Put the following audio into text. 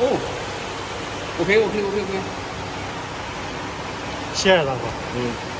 哦 ok ok ok ok 谢谢大哥嗯